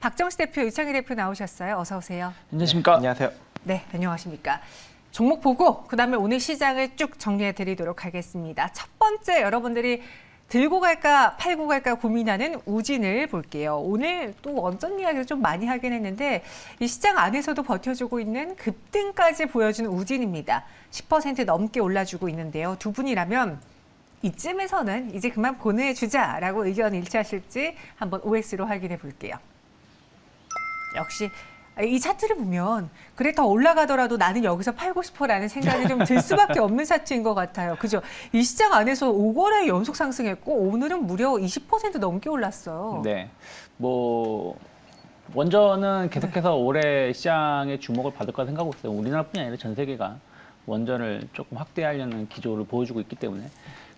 박정시 대표, 이창희 대표 나오셨어요. 어서 오세요. 안녕하십니까? 안녕하세요. 네, 안녕하십니까. 종목 보고 그다음에 오늘 시장을 쭉 정리해 드리도록 하겠습니다. 첫 번째 여러분들이 들고 갈까 팔고 갈까 고민하는 우진을 볼게요. 오늘 또 원전 이야기를 좀 많이 하긴 했는데 이 시장 안에서도 버텨주고 있는 급등까지 보여주는 우진입니다. 10% 넘게 올라주고 있는데요. 두 분이라면 이쯤에서는 이제 그만 보내주자라고 의견 일치하실지 한번 OX로 확인해 볼게요. 역시 이 차트를 보면 그래 더 올라가더라도 나는 여기서 팔고 싶어라는 생각이 좀 들 수밖에 없는 차트인 것 같아요. 그죠? 이 시장 안에서 5거래 연속 상승했고 오늘은 무려 20% 넘게 올랐어요. 네. 뭐 원전은 계속해서 올해 시장의 주목을 받을 거라 생각하고 있어요. 우리나라뿐이 아니라 전 세계가 원전을 조금 확대하려는 기조를 보여주고 있기 때문에.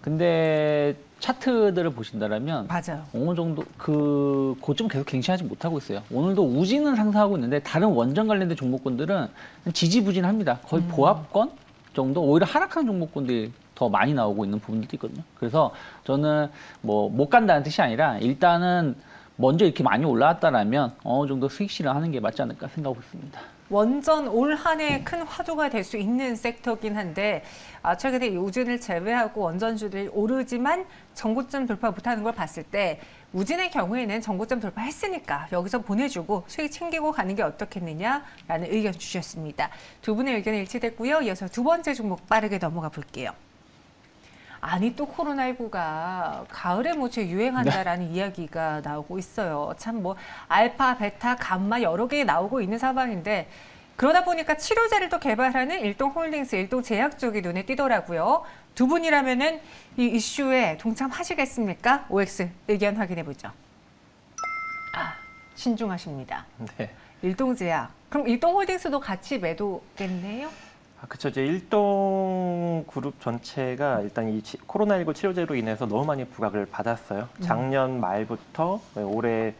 근데 차트들을 보신다면 맞아요. 어느 정도 그 고점 계속 갱신하지 못하고 있어요. 오늘도 우진은 상승하고 있는데 다른 원전 관련된 종목군들은 지지부진합니다. 거의 음. 보합권 정도 오히려 하락한 종목군들이 더 많이 나오고 있는 부분들도 있거든요. 그래서 저는 뭐 못 간다는 뜻이 아니라 일단은 먼저 이렇게 많이 올라왔다라면 어느 정도 수익 실현하는 게 맞지 않을까 생각하고 있습니다. 원전 올 한 해 큰 화두가 될 수 있는 섹터긴 한데 아, 최근에 이 우진을 제외하고 원전주들이 오르지만 전고점 돌파 못하는 걸 봤을 때 우진의 경우에는 전고점 돌파했으니까 여기서 보내주고 수익 챙기고 가는 게 어떻겠느냐라는 의견 주셨습니다. 두 분의 의견이 일치됐고요. 이어서 두 번째 종목 빠르게 넘어가 볼게요. 아니 또 코로나19가 가을에 모처 유행한다라는 이야기가 나오고 있어요. 참 뭐 알파, 베타, 감마 여러 개 나오고 있는 상황인데 그러다 보니까 치료제를 또 개발하는 일동홀딩스, 일동제약 쪽이 눈에 띄더라고요. 두 분이라면은 이 이슈에 동참하시겠습니까? OX 의견 확인해 보죠. 아, 신중하십니다. 네. 일동제약. 그럼 일동홀딩스도 같이 매도겠네요? 아, 그쵸. 이제 일동 그룹 전체가 일단 이 치- 코로나19 치료제로 인해서 너무 많이 부각을 받았어요. 작년 말부터 올해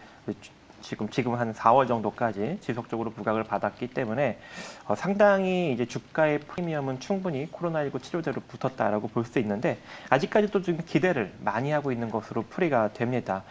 지금 지금 한 4월 정도까지 지속적으로 부각을 받았기 때문에 어, 상당히 이제 주가의 프리미엄은 충분히 코로나19 치료제로 붙었다라고 볼 수 있는데 아직까지도 좀 기대를 많이 하고 있는 것으로 풀이가 됩니다.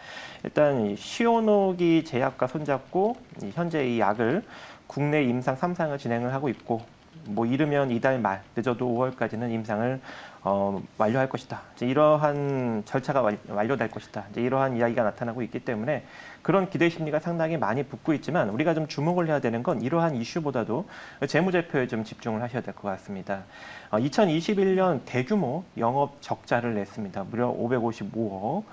일단 이 시오노기 제약과 손잡고 이 현재 이 약을 국내 임상 3상을 진행을 하고 있고 뭐 이르면 이달 말 늦어도 5월까지는 임상을 어, 완료할 것이다. 이러한 절차가 완, 완료될 것이다. 이러한 이야기가 나타나고 있기 때문에 그런 기대 심리가 상당히 많이 붙고 있지만 우리가 좀 주목을 해야 되는 건 이러한 이슈보다도 재무제표에 좀 집중을 하셔야 될 것 같습니다. 어, 2021년 대규모 영업 적자를 냈습니다. 무려 555억.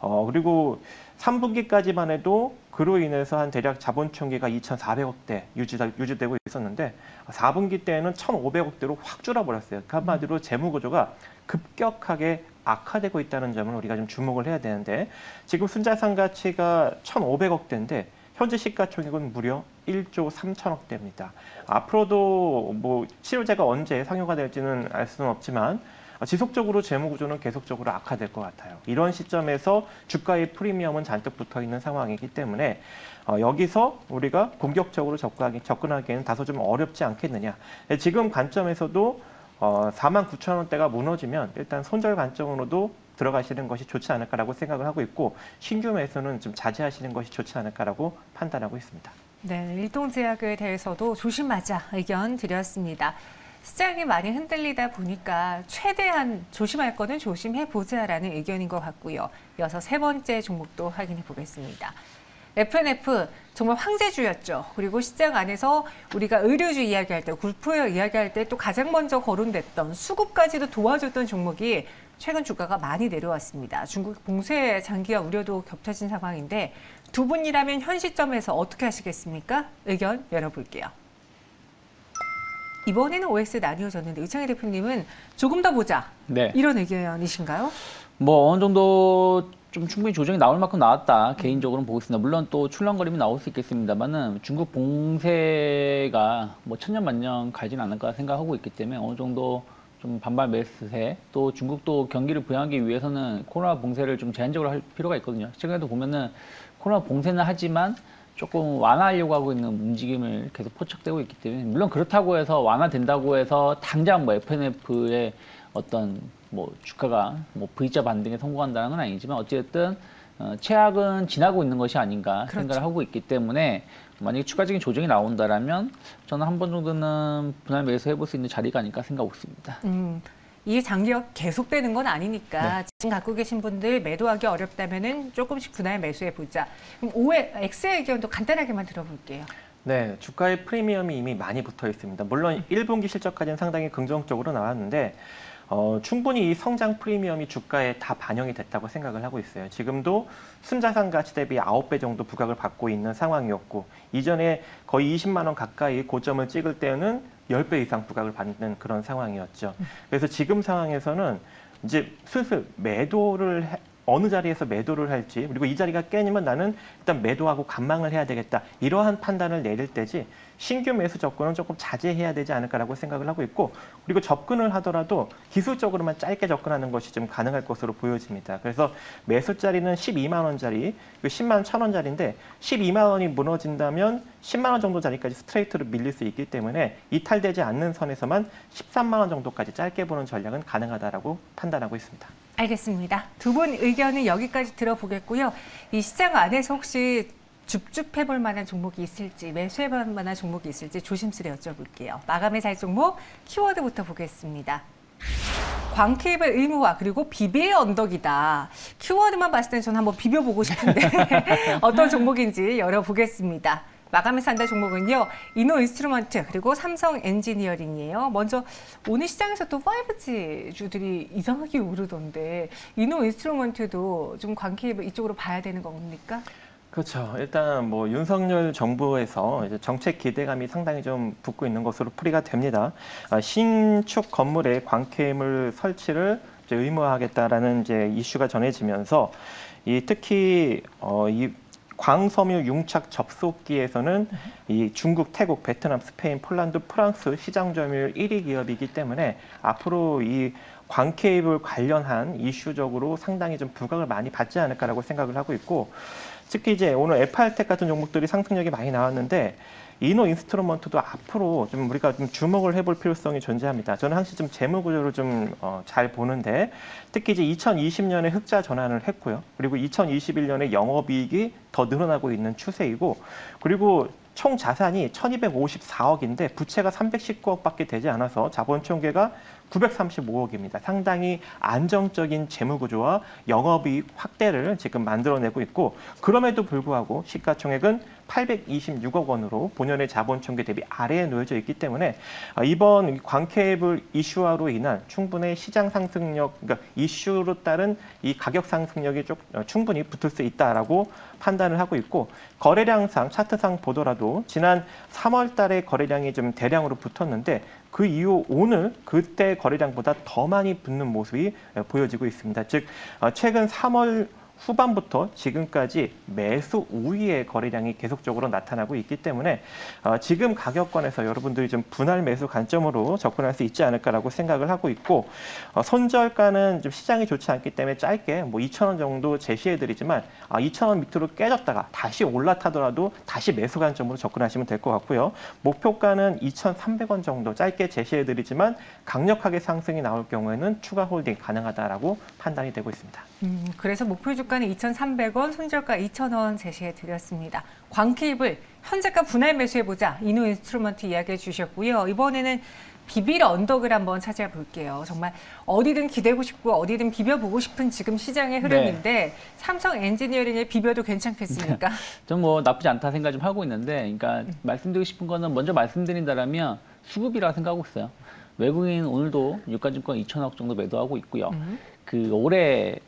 어, 그리고 3분기까지만 해도 그로 인해서 한 대략 자본 총계가 2,400억대 유지되, 유지되 고 있었는데 4분기 때에는 1,500억대로 확 줄어버렸어요. 그 한마디로 재무 구조가 급격하게 악화되고 있다는 점을 우리가 좀 주목을 해야 되는데 지금 순자산 가치가 1,500억대인데 현재 시가총액은 무려 1조 3천억 대입니다. 앞으로도 뭐 치료제가 언제 상용화 될지는 알 수는 없지만 지속적으로 재무 구조는 계속적으로 악화될 것 같아요. 이런 시점에서 주가의 프리미엄은 잔뜩 붙어 있는 상황이기 때문에 어, 여기서 우리가 공격적으로 접근하기, 접근하기에는 다소 좀 어렵지 않겠느냐. 지금 관점에서도 어, 4만 9천 원대가 무너지면 일단 손절 관점으로도 들어가시는 것이 좋지 않을까라고 생각을 하고 있고 신규 매수는 좀 자제하시는 것이 좋지 않을까라고 판단하고 있습니다. 네, 일동제약에 대해서도 조심하자 의견 드렸습니다. 시장이 많이 흔들리다 보니까 최대한 조심할 거는 조심해 보자라는 의견인 것 같고요. 이어서 세 번째 종목도 확인해 보겠습니다. FNF 정말 황제주였죠. 그리고 시장 안에서 우리가 의료주 이야기할 때, 굴프웨어 이야기할 때 또 가장 먼저 거론됐던 수급까지도 도와줬던 종목이 최근 주가가 많이 내려왔습니다. 중국 봉쇄 장기화 우려도 겹쳐진 상황인데 두 분이라면 현 시점에서 어떻게 하시겠습니까? 의견 열어볼게요. 이번에는 OX 나뉘어졌는데 의창희 대표님은 조금 더 보자 네. 이런 의견이신가요? 뭐 어느 정도 좀 충분히 조정이 나올 만큼 나왔다 개인적으로는 보고 있습니다. 물론 또 출렁거림이 나올 수 있겠습니다만은 중국 봉쇄가 뭐 천년만년 가지는 않을 까 생각하고 있기 때문에 어느 정도 좀 반발 매수세 또 중국도 경기를 부양하기 위해서는 코로나 봉쇄를 좀 제한적으로 할 필요가 있거든요. 최근에도 보면은 코로나 봉쇄는 하지만 조금 완화하려고 하고 있는 움직임을 계속 포착되고 있기 때문에 물론 그렇다고 해서 완화된다고 해서 당장 뭐 FNF의 어떤 뭐 주가가 뭐 V자 반등에 성공한다는 건 아니지만 어쨌든 어, 최악은 지나고 있는 것이 아닌가 그렇죠. 생각을 하고 있기 때문에 만약에 추가적인 조정이 나온다라면 저는 한 번 정도는 분할 매수 해볼 수 있는 자리가 아닐까 생각하고 있습니다. 음, 이게 장기적 계속되는 건 아니니까 네. 지금 갖고 계신 분들 매도하기 어렵다면은 조금씩 분할 매수해 보자. 그럼 5회 X의 의견도 간단하게만 들어볼게요. 네, 주가의 프리미엄이 이미 많이 붙어 있습니다. 물론 1분기 실적까지는 상당히 긍정적으로 나왔는데 어, 충분히 이 성장 프리미엄이 주가에 다 반영이 됐다고 생각을 하고 있어요. 지금도 순자산 가치 대비 9배 정도 부각을 받고 있는 상황이었고 이전에 거의 20만 원 가까이 고점을 찍을 때는 10배 이상 부각을 받는 그런 상황이었죠. 그래서 지금 상황에서는 이제 슬슬 매도를 해- 어느 자리에서 매도를 할지 그리고 이 자리가 깨지면 나는 일단 매도하고 관망을 해야 되겠다 이러한 판단을 내릴 때지 신규 매수 접근은 조금 자제해야 되지 않을까라고 생각을 하고 있고 그리고 접근을 하더라도 기술적으로만 짧게 접근하는 것이 좀 가능할 것으로 보여집니다. 그래서 매수 자리는 12만 원짜리, 10만 1천 원짜리인데 12만 원이 무너진다면 10만 원 정도 자리까지 스트레이트로 밀릴 수 있기 때문에 이탈되지 않는 선에서만 13만 원 정도까지 짧게 보는 전략은 가능하다라고 판단하고 있습니다. 알겠습니다. 두 분 의견은 여기까지 들어보겠고요. 이 시장 안에서 혹시 줍줍해 볼 만한 종목이 있을지, 매수해 볼 만한 종목이 있을지 조심스레 여쭤볼게요. 마감에 살 종목 키워드부터 보겠습니다. 광케이블 의무화 그리고 비빌 언덕이다. 키워드만 봤을 때 저는 한번 비벼보고 싶은데 어떤 종목인지 열어보겠습니다. 마감에 산다 종목은요. 이노 인스트루먼트 그리고 삼성 엔지니어링이에요. 먼저 오늘 시장에서 또 5G 주들이 이상하게 오르던데 이노 인스트루먼트도 좀 광케이블 이쪽으로 봐야 되는 겁니까? 그렇죠. 일단 뭐 윤석열 정부에서 정책 기대감이 상당히 좀 붙고 있는 것으로 풀이가 됩니다. 아, 신축 건물에 광케이블 설치를 의무화하겠다라는 이제 이슈가 전해지면서 이 특히 어, 이 광섬유 융착 접속기에서는 이 중국, 태국, 베트남, 스페인, 폴란드, 프랑스 시장 점유율 1위 기업이기 때문에 앞으로 이 광케이블 관련한 이슈적으로 상당히 좀 부각을 많이 받지 않을까라고 생각을 하고 있고 특히 이제 오늘 에프알텍 같은 종목들이 상승력이 많이 나왔는데 이노 인스트루먼트도 앞으로 좀 우리가 좀 주목을 해볼 필요성이 존재합니다. 저는 항상 좀 재무 구조를 좀잘 보는데 특히 이제 2020년에 흑자 전환을 했고요. 그리고 2021년에 영업이익이 더 늘어나고 있는 추세이고 그리고 총 자산이 1254억인데 부채가 319억밖에 되지 않아서 자본 총계가 935억입니다. 상당히 안정적인 재무 구조와 영업이익 확대를 지금 만들어내고 있고 그럼에도 불구하고 시가총액은 826억 원으로 본연의 자본 총계 대비 아래에 놓여져 있기 때문에 어, 이번 광케이블 이슈화로 인한 충분히 시장 상승력, 그러니까 이슈로 따른 이 가격 상승력이 좀 어, 충분히 붙을 수 있다라고 판단을 하고 있고 거래량상 차트상 보더라도 지난 3월 달에 거래량이 좀 대량으로 붙었는데 그 이후 오늘 그때 거래량보다 더 많이 붙는 모습이 어, 보여지고 있습니다. 즉 어, 최근 3월 후반부터 지금까지 매수 우위의 거래량이 계속적으로 나타나고 있기 때문에 어, 지금 가격권에서 여러분들이 좀 분할 매수 관점으로 접근할 수 있지 않을까라고 생각을 하고 있고 어, 손절가는 좀 시장이 좋지 않기 때문에 짧게 뭐 2,000원 정도 제시해드리지만 아, 2,000원 밑으로 깨졌다가 다시 올라타더라도 다시 매수 관점으로 접근하시면 될 것 같고요. 목표가는 2,300원 정도 짧게 제시해드리지만 강력하게 상승이 나올 경우에는 추가 홀딩 가능하다라고 판단이 되고 있습니다. 음, 그래서 목표 주가 는 2,300원, 손절가 2,000원 제시해 드렸습니다. 광케이블 현재가 분할 매수해 보자 이노 인스트루먼트 이야기해 주셨고요. 이번에는 비빌 언덕을 한번 찾아볼게요. 정말 어디든 기대고 싶고 어디든 비벼보고 싶은 지금 시장의 흐름인데 삼성 엔지니어링에 비벼도 괜찮겠습니까? 전 뭐 나쁘지 않다 생각 좀 하고 있는데, 그러니까 말씀드리고 싶은 거는 먼저 말씀드린다라면 수급이라 생각하고 있어요. 외국인 오늘도 유가증권 2천억 정도 매도하고 있고요. 음. 그 올해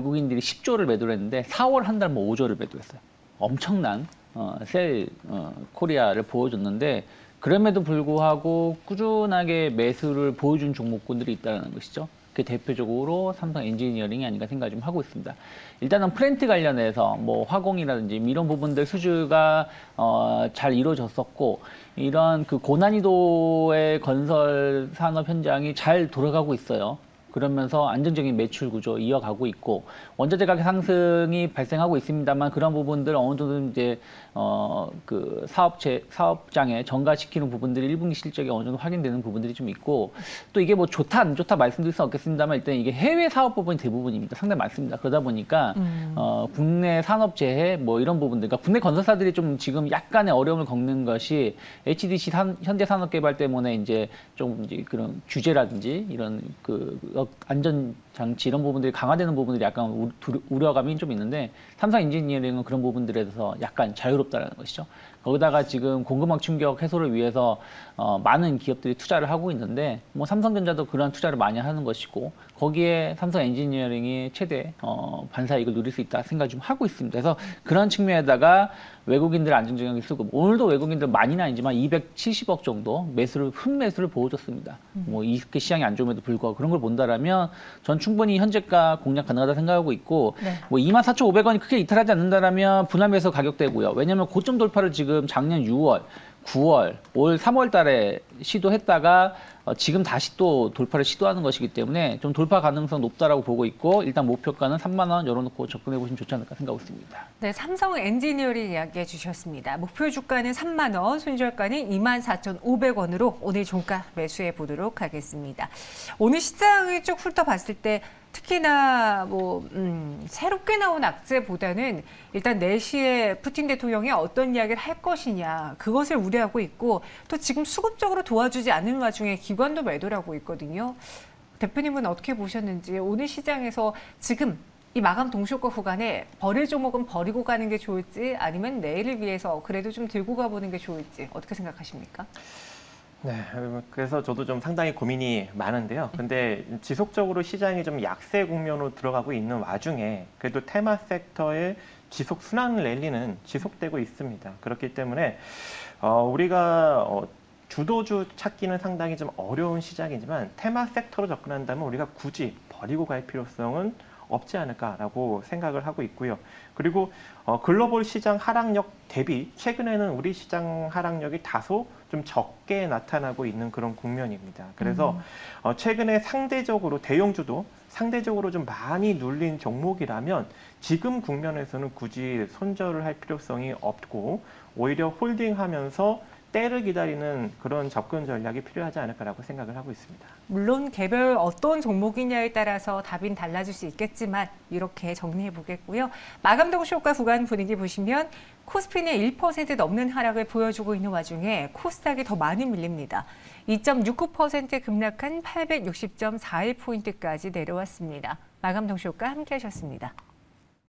외국인들이 10조를 매도를 했는데 4월 한 달 뭐 5조를 매도했어요. 엄청난 어, sell 어, Korea를 보여줬는데 그럼에도 불구하고 꾸준하게 매수를 보여준 종목군들이 있다는 것이죠. 그 대표적으로 삼성 엔지니어링이 아닌가 생각 좀 하고 있습니다. 일단은 플랜트 관련해서 뭐 화공이라든지 이런 부분들 수주가 어, 잘 이루어졌었고 이런 그 고난이도의 건설 산업 현장이 잘 돌아가고 있어요. 그러면서 안정적인 매출 구조 이어가고 있고 원자재 가격 상승이 발생하고 있습니다만 그런 부분들 어느 정도 이제 어 그 사업체 사업장에 전가시키는 부분들이 1분기 실적이 어느 정도 확인되는 부분들이 좀 있고 또 이게 뭐 좋다 안 좋다 말씀드릴 수 없겠습니다만 일단 이게 해외 사업 부분이 대부분입니다. 상당히 많습니다. 그러다 보니까 음. 어 국내 산업재해 뭐 이런 부분들 그러니까 국내 건설사들이 좀 지금 약간의 어려움을 겪는 것이 HDC 산, 현대산업개발 때문에 이제 좀 이제 그런 규제라든지 이런 그 안전 장치 이런 부분들이 강화되는 부분들이 약간 우- 우려감이 좀 있는데 삼성 엔지니어링은 그런 부분들에 대해서 약간 자유롭다라는 것이죠. 거기다가 지금 공급망 충격 해소를 위해서 어, 많은 기업들이 투자를 하고 있는데 뭐 삼성전자도 그런 투자를 많이 하는 것이고 거기에 삼성 엔지니어링이 최대 어, 반사이익을 누릴 수 있다 생각 좀 하고 있습니다. 그래서 그런 측면에다가 외국인들 안정적인 수급 오늘도 외국인들 많이는 아니지만 270억 정도 매수를 흠매수를 보여줬습니다. 뭐 이렇게 시장이 안 좋음에도 불구하고 그런 걸 본다라면 전 충분히 현재가 공략 가능하다 생각하고 있고 네. 뭐 24,500원이 크게 이탈하지 않는다라면 분할매수 가격대고요. 왜냐하면 고점 돌파를 지금 작년 6월, 9월, 올 3월 달에 시도했다가 어, 지금 다시 또 돌파를 시도하는 것이기 때문에 좀 돌파 가능성 높다라고 보고 있고 일단 목표가는 3만 원 열어놓고 접근해 보시면 좋지 않을까 생각하고 있습니다. 네, 삼성 엔지니어링 이야기해 주셨습니다. 목표 주가는 3만 원, 손절가는 2만 4,500원으로 오늘 종가 매수해 보도록 하겠습니다. 오늘 시장을 쭉 훑어봤을 때 특히나 뭐 음, 새롭게 나온 악재보다는 일단 4시에 푸틴 대통령이 어떤 이야기를 할 것이냐 그것을 우려하고 있고 또 지금 수급적으로 도와주지 않는 와중에 기 관도 매도하고 있거든요. 대표님은 어떻게 보셨는지 오늘 시장에서 지금 이 마감 동시효과 구간에 버릴 종목은 버리고 가는 게 좋을지 아니면 내일을 위해서 그래도 좀 들고 가보는 게 좋을지 어떻게 생각하십니까? 네, 그래서 저도 좀 상당히 고민이 많은데요. 근데 지속적으로 시장이 좀 약세 국면으로 들어가고 있는 와중에 그래도 테마 섹터의 지속 순환 랠리는 지속되고 있습니다. 그렇기 때문에 어, 우리가 어, 주도주 찾기는 상당히 좀 어려운 시장이지만 테마 섹터로 접근한다면 우리가 굳이 버리고 갈 필요성은 없지 않을까라고 생각을 하고 있고요. 그리고 어, 글로벌 시장 하락력 대비 최근에는 우리 시장 하락력이 다소 좀 적게 나타나고 있는 그런 국면입니다. 그래서 어, 최근에 상대적으로 대형주도 상대적으로 좀 많이 눌린 종목이라면 지금 국면에서는 굳이 손절을 할 필요성이 없고 오히려 홀딩하면서 때를 기다리는 그런 접근 전략이 필요하지 않을까라고 생각을 하고 있습니다. 물론 개별 어떤 종목이냐에 따라서 답인 달라질 수 있겠지만 이렇게 정리해 보겠고요. 마감 동시효과 구간 분위기 보시면 코스피는 1% 넘는 하락을 보여주고 있는 와중에 코스닥이 더 많이 밀립니다. 2.69% 급락한 860.41포인트까지 내려왔습니다. 마감 동시효과 함께 하셨습니다.